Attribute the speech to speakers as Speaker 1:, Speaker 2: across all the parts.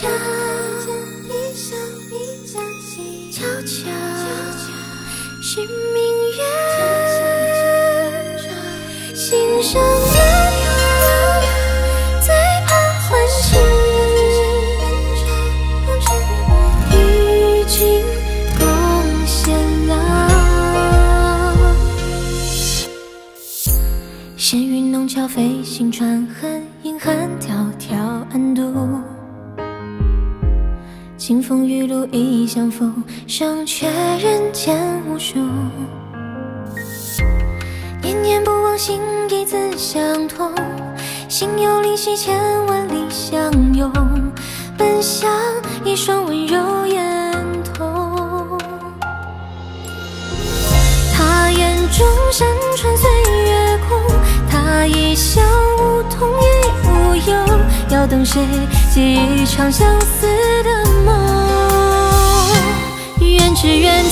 Speaker 1: 悄，一笑一将心，悄是明月，心上月亮最怕欢喜，与君共偕老。闲云弄巧，飞行船痕，银汉迢清风玉露一相逢，胜却人间无数。念念不忘，心意自相通。心有灵犀，千万里相拥。奔向一双温柔眼等谁记一场相思的梦？愿只愿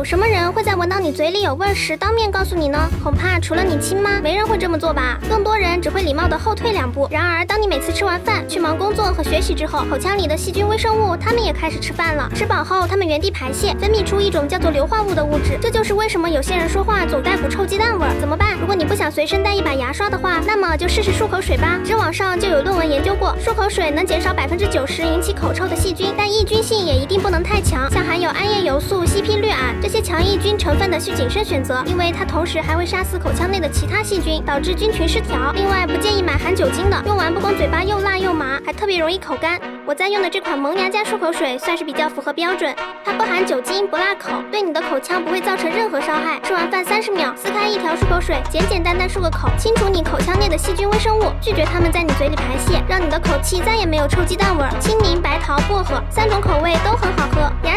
Speaker 2: 有什么人会在闻到你嘴里有味儿时当面告诉你呢？恐怕除了你亲妈，没人会这么做吧。更多人只会礼貌的后退两步。然而，当你每次吃完饭去忙工作和学习之后，口腔里的细菌微生物它们也开始吃饭了。吃饱后，它们原地排泄，分泌出一种叫做硫化物的物质。这就是为什么有些人说话总带股臭鸡蛋味儿。怎么办？如果你不想随身带一把牙刷的话，那么就试试漱口水吧。知网上就有论文研究过，漱口水能减少百分之九十引起口臭的细菌，但抑菌性也一定不能太强。像含有桉叶油素、烯吡氯胺这些强抑菌成分的需谨慎选择，因为它同时还会杀死口腔内的其他细菌，导致菌群失调。另外，不建议买含酒精的，用完不光嘴巴又辣又麻，还特别容易口干。我在用的这款萌芽家漱口水算是比较符合标准，它不含酒精，不辣口，对你的口腔不会造成任何伤害。吃完饭三十秒，撕开一条漱口水，简简单单漱个口，清除你口腔内的细菌微生物，拒绝它们在你嘴里排泄，让你的口气再也没有臭鸡蛋味儿。青柠、白桃、薄荷三种口味都很好。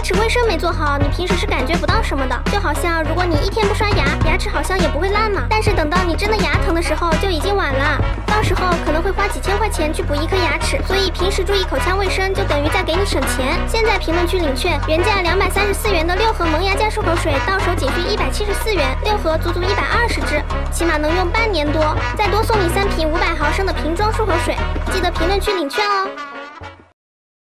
Speaker 2: 齿卫生没做好，你平时是感觉不到什么的。就好像如果你一天不刷牙，牙齿好像也不会烂嘛。但是等到你真的牙疼的时候，就已经晚了。到时候可能会花几千块钱去补一颗牙齿，所以平时注意口腔卫生，就等于在给你省钱。现在评论区领券，原价两百三十四元的六盒萌芽家漱口水，到手仅需一百七十四元，六盒足足一百二十支，起码能用半年多。再多送你三瓶五百毫升的瓶装漱口水，记得评论区领券哦。